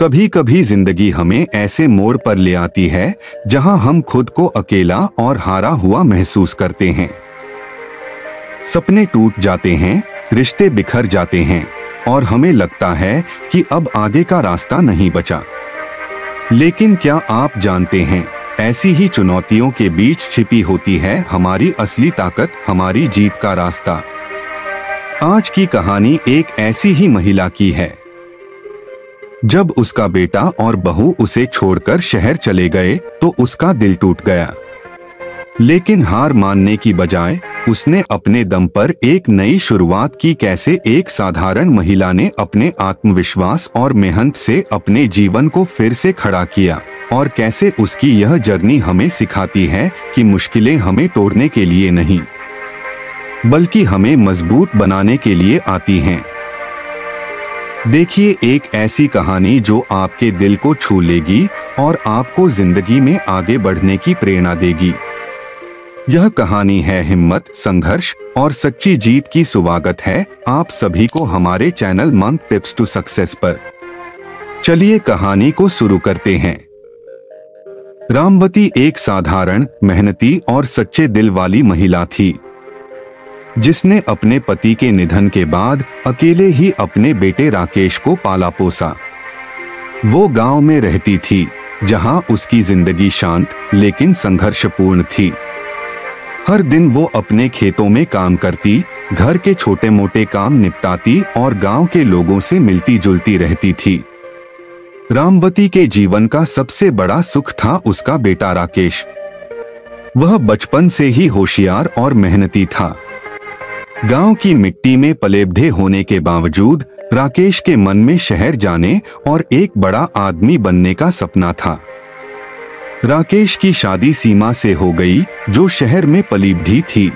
कभी कभी ज़िंदगी हमें ऐसे मोड़ पर ले आती है, जहाँ हम खुद को अकेला और हारा हुआ महसूस करते हैं। सपने टूट जाते हैं, रिश्ते बिखर जाते हैं, और हमें लगता है कि अब आगे का रास्ता नहीं बचा। लेकिन क्या आप जानते हैं, ऐसी ही चुनौतियों के बीच छिपी होती है हमारी असली ताकत, हमारी जीत का रास्ता। आज की कहानी एक ऐसी ही महिला की है। जब उसका बेटा और बहू उसे छोड़कर शहर चले गए तो उसका दिल टूट गया। लेकिन हार मानने की बजाय, उसने अपने दम पर एक नई शुरुआत की कैसे एक साधारण महिला ने अपने आत्मविश्वास और मेहनत से अपने जीवन को फिर से खड़ा किया, और कैसे उसकी यह जर्नी हमें सिखाती है कि मुश्किलें हमें तोड़ने के लिए नहीं, बल्कि हमें मज़बूत बनाने के लिए आती हैं। देखिए एक ऐसी कहानी जो आपके दिल को छू लेगी और आपको ज़िंदगी में आगे बढ़ने की प्रेरणा देगी। यह कहानी है हिम्मत, संघर्ष और सच्ची जीत की स्वागत है। आप सभी को हमारे channel monk tips to success पर। चलिए कहानी को शुरू करते हैं। रामवती एक साधारण, मेहनती और सच्चे दिल वाली महिला थी। जिसने अपने पति के निधन के बाद अकेले ही अपने बेटे राकेश को पाला पोसा। वो गाँव में रहती थी, जहाँ उसकी ज़िंदगी शांत लेकिन संघर्षपूर्ण थी। हर दिन वो अपने खेतों में काम करती, घर के छोटे मोटे काम निपटाती और गाँव के लोगों से मिलती जुलती रहती थी। रामवती के जीवन का सबसे बड़ा सुख था उसका बेटा राकेश। वह बचपन से ही होशियार और मेहनती था। गाँव की मिट्टी में पलेबढ़े होने के बावजूद राकेश के मन में शहर जाने और एक बड़ा आदमी बनने का सपना था। राकेश की शादी सीमा से हो गई, जो शहर में पलीबढ़ी थी।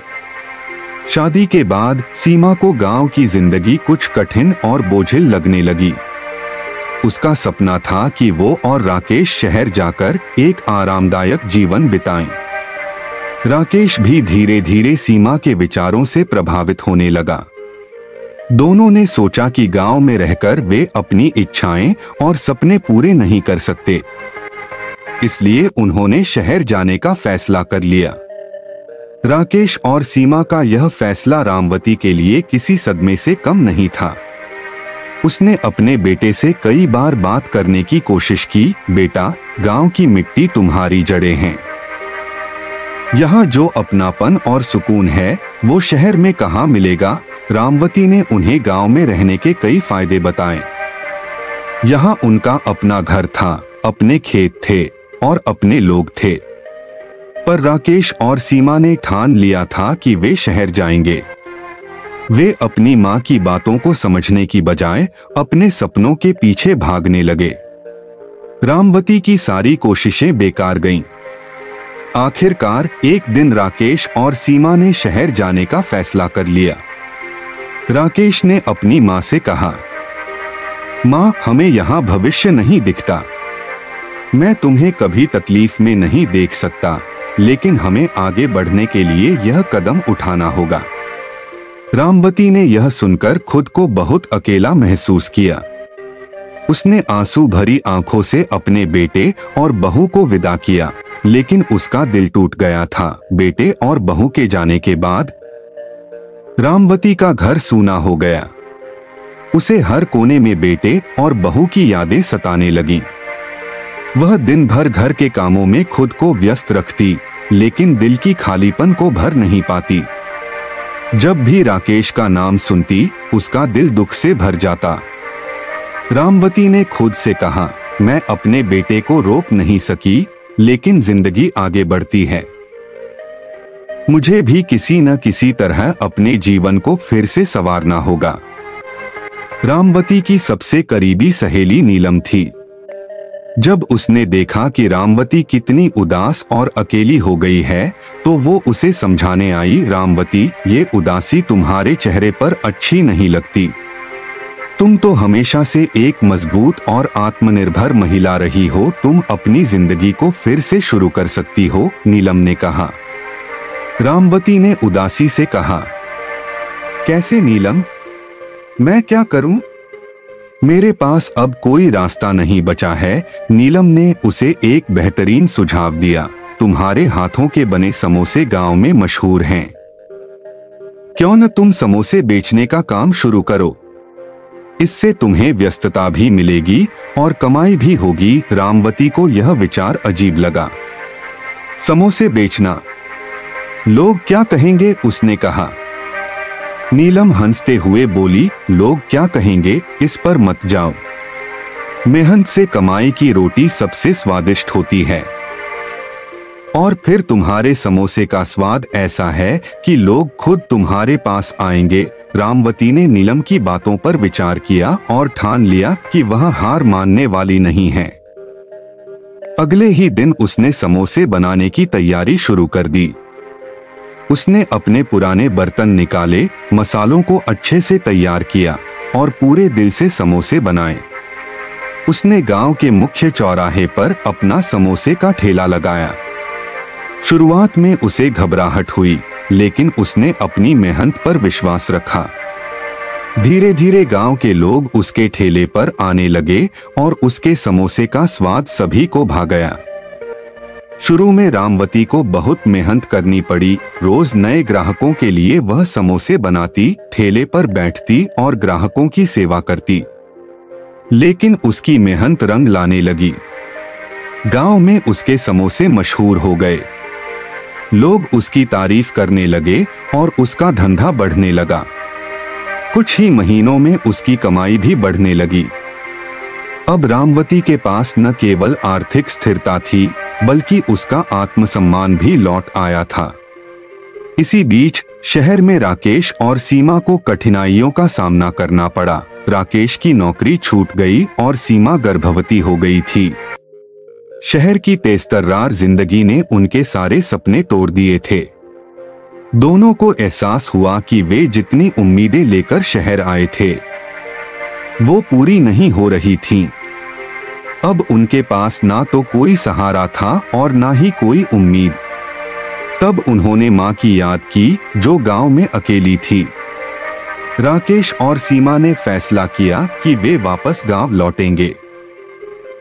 शादी के बाद सीमा को गाँव की ज़िंदगी कुछ कठिन और बोझिल लगने लगी। उसका सपना था कि वो और राकेश शहर जाकर एक आरामदायक जीवन बिताएँ। राकेश भी धीरे धीरे सीमा के विचारों से प्रभावित होने लगा। दोनों ने सोचा कि गाँव में रहकर वे अपनी इच्छाएँ और सपने पूरे नहीं कर सकते। इसलिए उन्होंने शहर जाने का फैसला कर लिया। राकेश और सीमा का यह फैसला रामवती के लिए किसी सदमे से कम नहीं था। उसने अपने बेटे से कई बार बात करने की कोशिश की, बेटा, गाँव की मिट्टी तुम्हारी जड़ें हैं। यहाँ जो अपनापन और सुकून है, वो शहर में कहा मिलेगा? रामवती ने उन्हें गाँव में रहने के कई फ़ायदे बताए। यहाँ उनका अपना घर था, अपने खेत थे और अपने लोग थे। पर राकेश और सीमा ने ठान लिया था कि वे शहर जाएँगे। वे अपनी माँ की बातों को समझने की बजाय अपने सपनों के पीछे भागने लगे। रामवती की सारी कोशिशें बेकार गईं। आखिरकार एक दिन राकेश और सीमा ने शहर जाने का फैसला कर लिया। राकेश ने अपनी माँ से कहा, माँ, हमें यहाँ भविष्य नहीं दिखता। मैं तुम्हें कभी तकलीफ़ में नहीं देख सकता, लेकिन हमें आगे बढ़ने के लिए यह कदम उठाना होगा। रामबती ने यह सुनकर खुद को बहुत अकेला महसूस किया। उसने आँसू भरी आँखों से अपने बेटे और बहू को विदा किया, लेकिन उसका दिल टूट गया था। बेटे और बहू के जाने के बाद रामवती का घर सूना हो गया। उसे हर कोने में बेटे और बहू की यादें सताने लगीं। वह दिन भर घर के कामों में खुद को व्यस्त रखती, लेकिन दिल की खालीपन को भर नहीं पाती। जब भी राकेश का नाम सुनती, उसका दिल दुख से भर जाता। रामवती ने खुद से कहा, मैं अपने बेटे को रोक नहीं सकी, लेकिन ज़िंदगी आगे बढ़ती है। मुझे भी किसी न किसी तरह अपने जीवन को फिर से संवारना होगा। रामवती की सबसे करीबी सहेली नीलम थी। जब उसने देखा कि रामवती कितनी उदास और अकेली हो गई है तो वो उसे समझाने आई, रामवती, ये उदासी तुम्हारे चेहरे पर अच्छी नहीं लगती। तुम तो हमेशा से एक मज़बूत और आत्मनिर्भर महिला रही हो। तुम अपनी ज़िंदगी को फिर से शुरू कर सकती हो, नीलम ने कहा। रामवती ने उदासी से कहा, कैसे नीलम? मैं क्या करूँ? मेरे पास अब कोई रास्ता नहीं बचा है। नीलम ने उसे एक बेहतरीन सुझाव दिया, तुम्हारे हाथों के बने समोसे गाँव में मशहूर हैं। क्यों न तुम समोसे बेचने का काम शुरू करो? इससे तुम्हें व्यस्तता भी मिलेगी और कमाई भी होगी। रामवती को यह विचार अजीब लगा। समोसे बेचना। लोग क्या कहेंगे? उसने कहा। नीलम हँसते हुए बोली, लोग क्या कहेंगे? इस पर मत जाओ। मेहनत से कमाई की रोटी सबसे स्वादिष्ट होती है। और फिर तुम्हारे समोसे का स्वाद ऐसा है कि लोग खुद तुम्हारे पास आएँगे। रामवती ने नीलम की बातों पर विचार किया और ठान लिया कि वह हार मानने वाली नहीं है। अगले ही दिन उसने समोसे बनाने की तैयारी शुरू कर दी। उसने अपने पुराने बर्तन निकाले, मसालों को अच्छे से तैयार किया और पूरे दिल से समोसे बनाए। उसने गाँव के मुख्य चौराहे पर अपना समोसे का ठेला लगाया। शुरुआत में उसे घबराहट हुई। लेकिन उसने अपनी मेहनत पर विश्वास रखा। धीरे धीरे गाँव के लोग उसके ठेले पर आने लगे और उसके समोसे का स्वाद सभी को भा गया। शुरू में रामवती को बहुत मेहनत करनी पड़ी। रोज नए ग्राहकों के लिए वह समोसे बनाती, ठेले पर बैठती और ग्राहकों की सेवा करती। लेकिन उसकी मेहनत रंग लाने लगी। गाँव में उसके समोसे मशहूर हो गए। लोग उसकी तारीफ़ करने लगे और उसका धंधा बढ़ने लगा। कुछ ही महीनों में उसकी कमाई भी बढ़ने लगी। अब रामवती के पास न केवल आर्थिक स्थिरता थी, बल्कि उसका आत्मसम्मान भी लौट आया था। इसी बीच शहर में राकेश और सीमा को कठिनाइयों का सामना करना पड़ा। राकेश की नौकरी छूट गई और सीमा गर्भवती हो गई थी। शहर की तेजतर्रार ज़िंदगी ने उनके सारे सपने तोड़ दिए थे। दोनों को एहसास हुआ कि वे जितनी उम्मीदें लेकर शहर आए थे, वो पूरी नहीं हो रही थीं। अब उनके पास ना तो कोई सहारा था और ना ही कोई उम्मीद। तब उन्होंने माँ की याद की, जो गाँव में अकेली थी। राकेश और सीमा ने फैसला किया कि वे वापस गाँव लौटेंगे।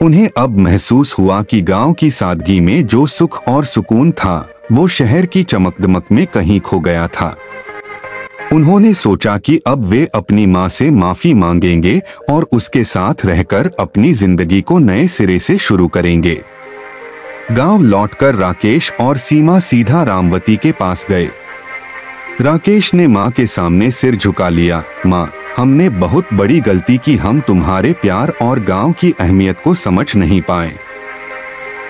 उन्हें अब महसूस हुआ कि गाँव की सादगी में जो सुख और सुकून था, वो शहर की चमक दमक में कहीं खो गया था। उन्होंने सोचा कि अब वे अपनी माँ से माफ़ी मांगेंगे और उसके साथ रहकर अपनी ज़िंदगी को नए सिरे से शुरू करेंगे। गाँव लौटकर राकेश और सीमा सीधा रामवती के पास गए। राकेश ने माँ के सामने सिर झुका लिया। माँ हमने बहुत बड़ी गलती की, हम तुम्हारे प्यार और गाँव की अहमियत को समझ नहीं पाए।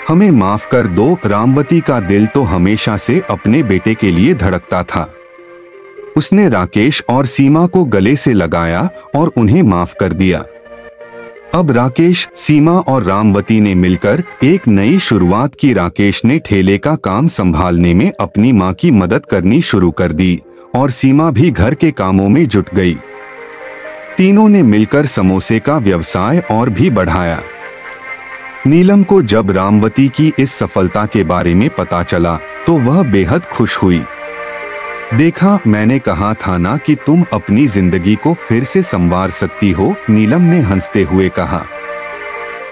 हमें माफ़ कर दो, रामवती का दिल तो हमेशा से अपने बेटे के लिए धड़कता था। उसने राकेश और सीमा को गले से लगाया और उन्हें माफ़ कर दिया। अब राकेश, सीमा और रामवती ने मिलकर एक नई शुरुआत की। राकेश ने ठेले का काम संभालने में अपनी माँ की मदद करनी शुरू कर दी और सीमा भी घर के कामों में जुट गई। तीनों ने मिलकर समोसे का व्यवसाय और भी बढ़ाया। नीलम को जब रामवती की इस सफलता के बारे में पता चला तो वह बेहद खुश हुई। देखा, मैंने कहा था ना कि तुम अपनी ज़िंदगी को फिर से संवार सकती हो, नीलम ने हँसते हुए कहा।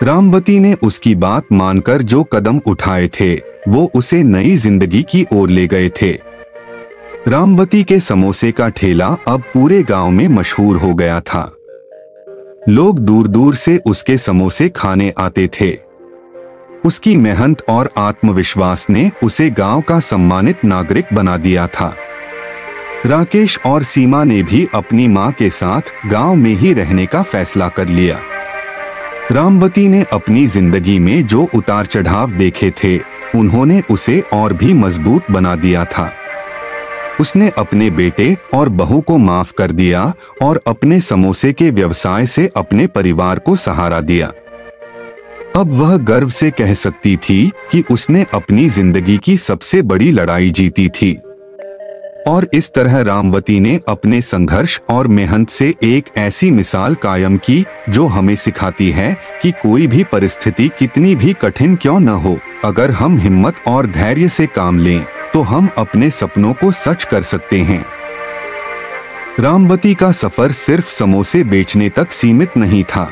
रामवती ने उसकी बात मानकर जो कदम उठाए थे, वो उसे नई ज़िंदगी की ओर ले गए थे। रामवती के समोसे का ठेला अब पूरे गाँव में मशहूर हो गया था। लोग दूर दूर से उसके समोसे खाने आते थे। उसकी मेहनत और आत्मविश्वास ने उसे गाँव का सम्मानित नागरिक बना दिया था। राकेश और सीमा ने भी अपनी माँ के साथ गाँव में ही रहने का फैसला कर लिया। रामवती ने अपनी ज़िंदगी में जो उतार चढ़ाव देखे थे, उन्होंने उसे और भी मज़बूत बना दिया था। उसने अपने बेटे और बहू को माफ़ कर दिया और अपने समोसे के व्यवसाय से अपने परिवार को सहारा दिया। अब वह गर्व से कह सकती थी कि उसने अपनी ज़िंदगी की सबसे बड़ी लड़ाई जीती थी। और इस तरह रामवती ने अपने संघर्ष और मेहनत से एक ऐसी मिसाल कायम की, जो हमें सिखाती है कि कोई भी परिस्थिति कितनी भी कठिन क्यों न हो, अगर हम हिम्मत और धैर्य से काम लें। तो हम अपने सपनों को सच कर सकते हैं। रामवती का सफ़र सिर्फ़ समोसे बेचने तक सीमित नहीं था,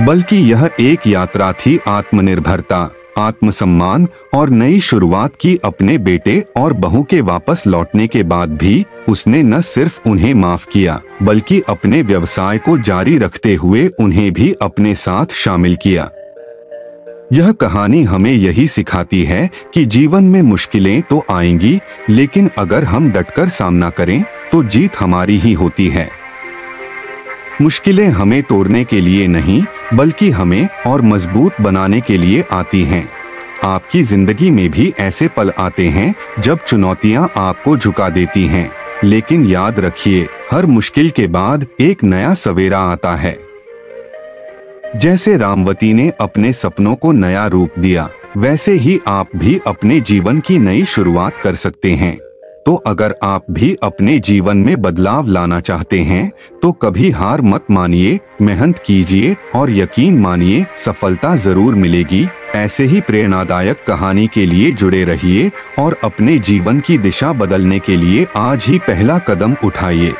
बल्कि यह एक यात्रा थी आत्मनिर्भरता, आत्मसम्मान और नई शुरुआत की अपने बेटे और बहू के वापस लौटने के बाद भी उसने न सिर्फ़ उन्हें माफ़ किया, बल्कि अपने व्यवसाय को जारी रखते हुए उन्हें भी अपने साथ शामिल किया। यह कहानी हमें यही सिखाती है कि जीवन में मुश्किलें तो आएँगी, लेकिन अगर हम डटकर सामना करें तो जीत हमारी ही होती है। मुश्किलें हमें तोड़ने के लिए नहीं, बल्कि हमें और मज़बूत बनाने के लिए आती हैं। आपकी ज़िंदगी में भी ऐसे पल आते हैं, जब चुनौतियाँ आपको झुका देती हैं। लेकिन याद रखिए, हर मुश्किल के बाद एक नया सवेरा आता है। जैसे रामवती ने अपने सपनों को नया रूप दिया, वैसे ही आप भी अपने जीवन की नई शुरुआत कर सकते हैं। तो अगर आप भी अपने जीवन में बदलाव लाना चाहते हैं तो कभी हार मत मानिए, मेहनत कीजिए और यकीन मानिए, सफलता ज़रूर मिलेगी। ऐसे ही प्रेरणादायक कहानी के लिए जुड़े रहिए और अपने जीवन की दिशा बदलने के लिए आज ही पहला कदम उठाइए।